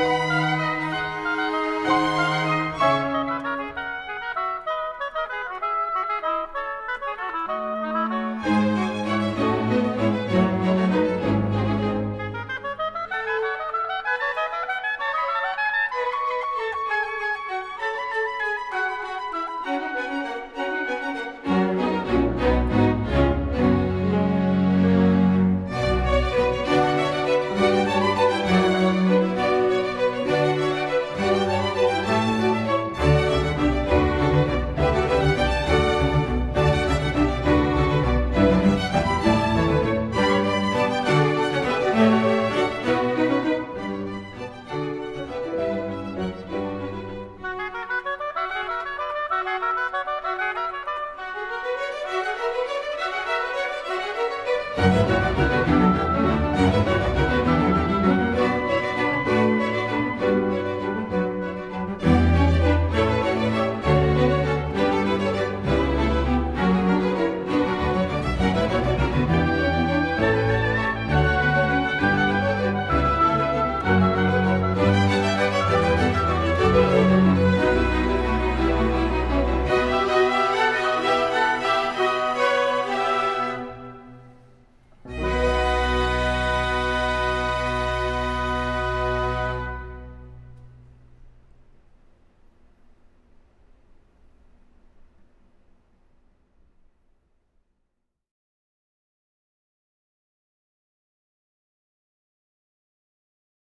Música